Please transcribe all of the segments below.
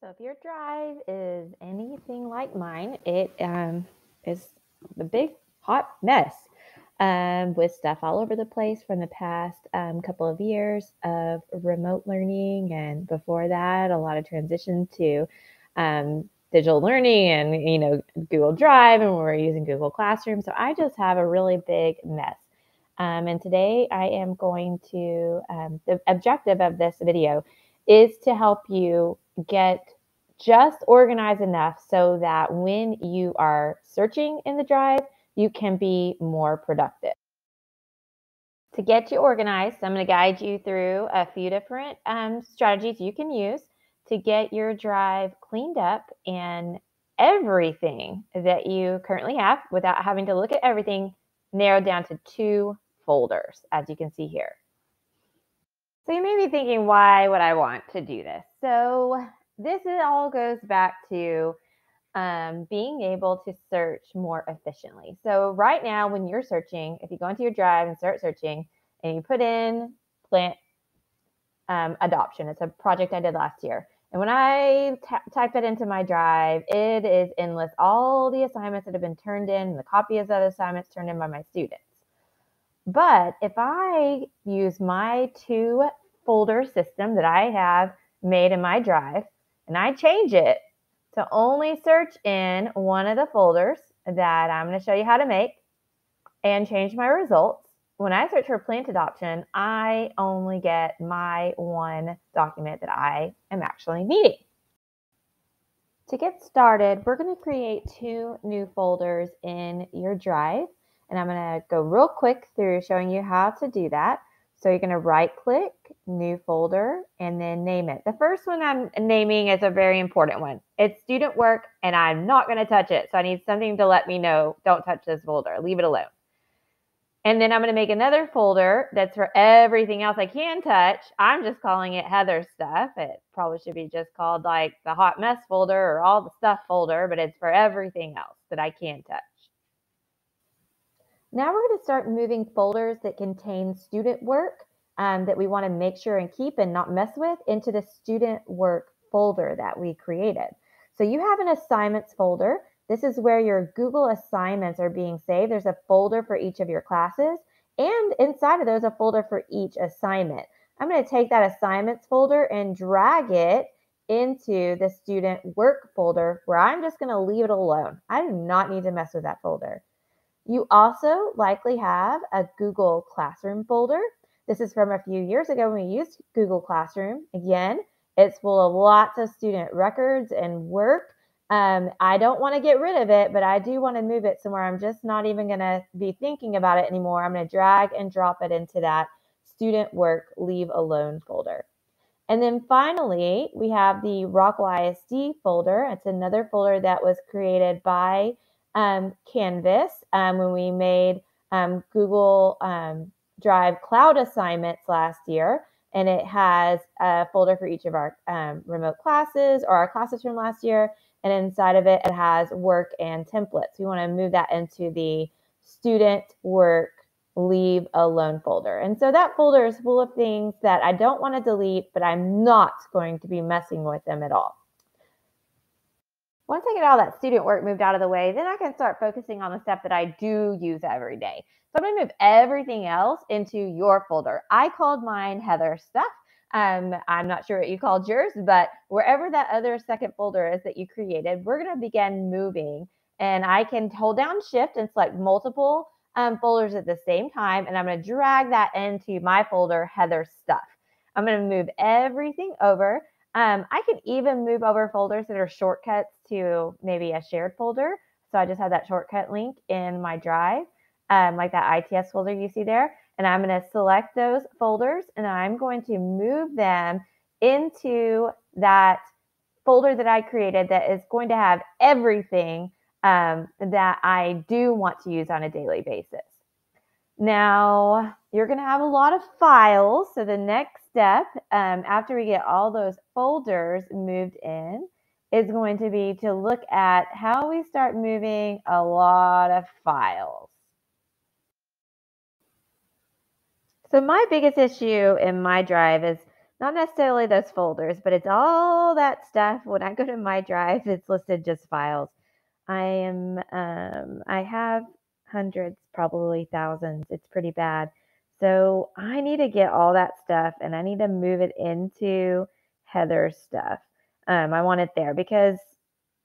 So if your drive is anything like mine, it um, is a big hot mess um, with stuff all over the place from the past um, couple of years of remote learning, and before that, a lot of transition to um, digital learning and you know Google Drive, and we're using Google Classroom. So I just have a really big mess. Um, and today I am going to um, the objective of this video is to help you get just organized enough so that when you are searching in the drive, you can be more productive. To get you organized, I'm going to guide you through a few different um, strategies you can use to get your drive cleaned up and everything that you currently have without having to look at everything narrowed down to two folders, as you can see here. So you may be thinking, why would I want to do this? So this all goes back to um, being able to search more efficiently. So right now, when you're searching, if you go into your drive and start searching, and you put in plant um, adoption, it's a project I did last year. And when I t- type it into my drive, it is endless. All the assignments that have been turned in, the copies of the assignments turned in by my students. But if I use my two folder system that I have made in my drive, and I change it to only search in one of the folders that I'm going to show you how to make and change my results. When I search for plant adoption, I only get my one document that I am actually needing. To get started, we're going to create two new folders in your drive. And I'm going to go real quick through showing you how to do that. So you're going to right click, new folder, and then name it. The first one I'm naming is a very important one. It's student work, and I'm not going to touch it. So I need something to let me know, don't touch this folder, leave it alone. And then I'm going to make another folder that's for everything else I can touch. I'm just calling it Heather stuff. It probably should be just called like the hot mess folder or all the stuff folder, but it's for everything else that I can touch. Now we're going to start moving folders that contain student work um, that we want to make sure and keep and not mess with into the student work folder that we created. So you have an assignments folder. This is where your Google assignments are being saved. There's a folder for each of your classes, and inside of those, a folder for each assignment. I'm going to take that assignments folder and drag it into the student work folder where I'm just going to leave it alone. I do not need to mess with that folder. You also likely have a Google Classroom folder. This is from a few years ago when we used Google Classroom. Again, it's full of lots of student records and work. Um, I don't want to get rid of it, but I do want to move it somewhere. I'm just not even going to be thinking about it anymore. I'm going to drag and drop it into that student work leave alone folder. And then finally, we have the Rockwall ISD folder. It's another folder that was created by um, Canvas um, when we made um, Google um, Drive cloud assignments last year. And it has a folder for each of our um, remote classes or our classes from last year. And inside of it, it has work and templates. We want to move that into the student work leave alone folder. And so that folder is full of things that I don't want to delete, but I'm not going to be messing with them at all. Once I get all that student work moved out of the way, then I can start focusing on the stuff that I do use every day. So I'm going to move everything else into your folder. I called mine Heather stuff. Um, I'm not sure what you called yours, but wherever that other second folder is that you created, we're going to begin moving. And I can hold down shift and select multiple um, folders at the same time. And I'm going to drag that into my folder, Heather stuff. I'm going to move everything over. Um, I can even move over folders that are shortcuts to maybe a shared folder. So I just have that shortcut link in my drive, um, like that ITS folder you see there. And I'm going to select those folders and I'm going to move them into that folder that I created that is going to have everything um, that I do want to use on a daily basis. Now, you're going to have a lot of files. So the next step um, after we get all those folders moved in is going to be to look at how we start moving a lot of files. So my biggest issue in my drive is not necessarily those folders, but it's all that stuff. When I go to my drive, it's listed just files. I am, um, I have hundreds, probably thousands. It's pretty bad. So I need to get all that stuff and I need to move it into Heather's stuff. Um, I want it there because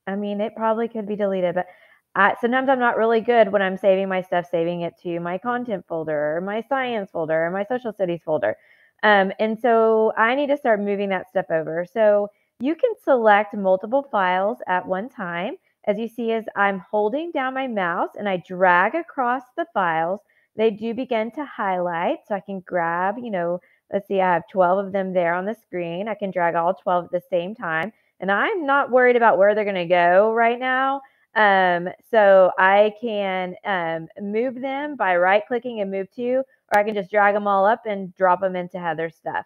I mean, it probably could be deleted, but I, sometimes I'm not really good when I'm saving my stuff, saving it to my content folder or my science folder or my social studies folder. Um, and so I need to start moving that stuff over. So you can select multiple files at one time. As you see, as I'm holding down my mouse and I drag across the files, they do begin to highlight. So I can grab, you know, let's see, I have 12 of them there on the screen. I can drag all 12 at the same time. And I'm not worried about where they're going to go right now. Um, so I can um, move them by right clicking and move to, or I can just drag them all up and drop them into Heather's stuff.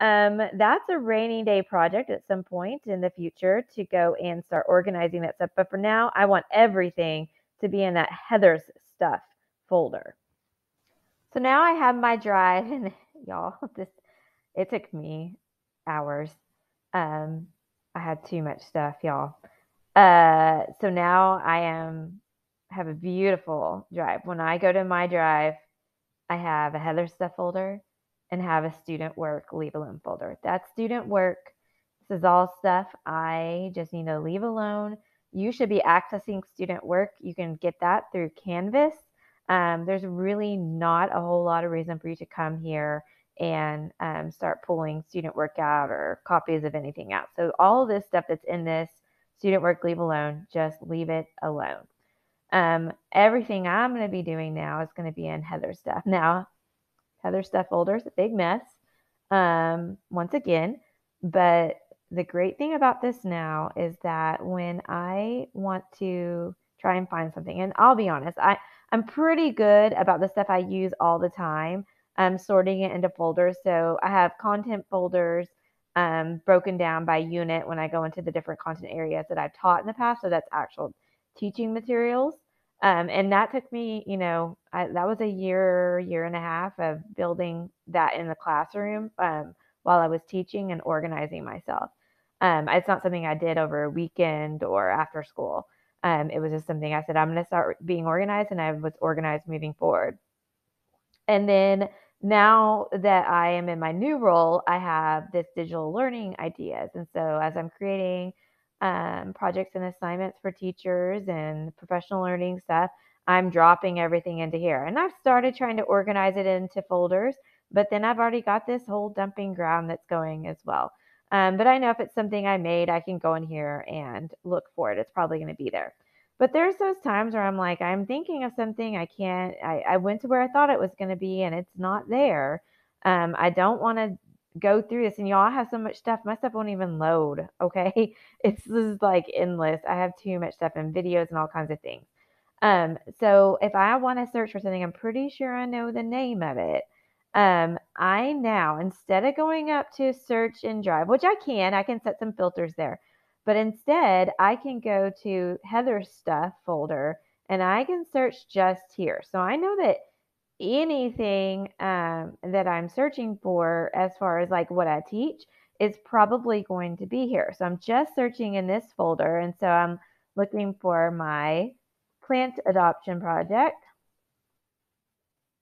Um, that's a rainy day project at some point in the future to go and start organizing that stuff. But for now, I want everything to be in that Heather's stuff folder. So now I have my drive, and y'all, this it took me hours. Um, I had too much stuff, y'all. Uh, so now I am have a beautiful drive. When I go to my drive, I have a Heather stuff folder and have a student work leave alone folder. That student work. This is all stuff I just need to leave alone. You should be accessing student work. You can get that through Canvas. Um, there's really not a whole lot of reason for you to come here and um, start pulling student work out or copies of anything out. So all this stuff that's in this student work leave alone, just leave it alone. Um, everything I'm going to be doing now is going to be in Heather stuff. Now, Heather stuff folder is a big mess, um, once again, but the great thing about this now is that when I want to try and find something, and I'll be honest, I, I'm pretty good about the stuff I use all the time, um, sorting it into folders. So I have content folders um, broken down by unit when I go into the different content areas that I've taught in the past. So that's actual teaching materials. Um, and that took me, you know, I, that was a year, year and a half of building that in the classroom um, while I was teaching and organizing myself. Um, it's not something I did over a weekend or after school. Um, it was just something I said, I'm going to start being organized, and I was organized moving forward. And then now that I am in my new role, I have this digital learning ideas. And so as I'm creating um, projects and assignments for teachers and professional learning stuff, I'm dropping everything into here. And I've started trying to organize it into folders, but then I've already got this whole dumping ground that's going as well. Um, but I know if it's something I made, I can go in here and look for it. It's probably going to be there. But there's those times where I'm like, I'm thinking of something, I can't, I, I went to where I thought it was going to be and it's not there. Um, I don't want to go through this and y'all have so much stuff my stuff won't even load okay it's is like endless i have too much stuff and videos and all kinds of things um so if i want to search for something i'm pretty sure i know the name of it um i now instead of going up to search and drive which i can i can set some filters there but instead i can go to heather's stuff folder and i can search just here so i know that anything um, that I'm searching for as far as like what I teach is probably going to be here. So I'm just searching in this folder. And so I'm looking for my plant adoption project.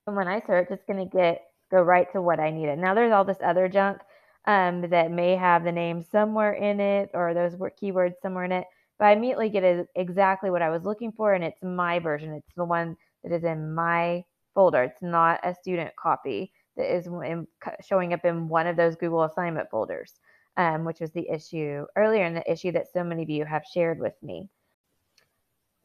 And when I search, it's going to get go right to what I needed. Now there's all this other junk um, that may have the name somewhere in it or those keywords somewhere in it. But I immediately get exactly what I was looking for, and it's my version. It's the one that is in my folder. It's not a student copy that is in, showing up in one of those Google assignment folders, um, which was the issue earlier in the issue that so many of you have shared with me.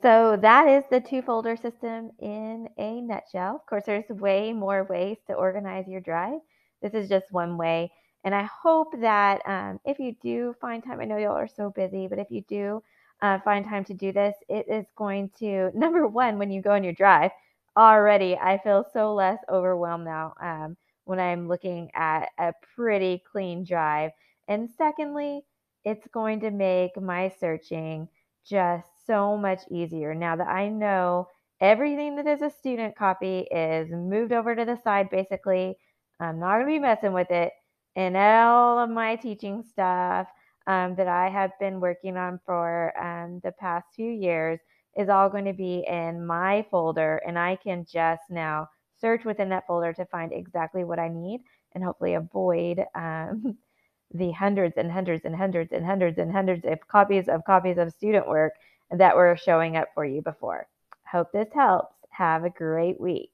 So that is the two folder system in a nutshell. Of course, there's way more ways to organize your drive. This is just one way. And I hope that um, if you do find time, I know y'all are so busy, but if you do uh, find time to do this, it is going to, number one, when you go in your drive, already I feel so less overwhelmed now um, when I'm looking at a pretty clean drive. And secondly, it's going to make my searching just so much easier now that I know everything that is a student copy is moved over to the side basically. I'm not going to be messing with it. and all of my teaching stuff um, that I have been working on for um, the past few years is all going to be in my folder, and I can just now search within that folder to find exactly what I need and hopefully avoid um, the hundreds and hundreds and hundreds and hundreds and hundreds of copies of copies of student work that were showing up for you before. Hope this helps. Have a great week.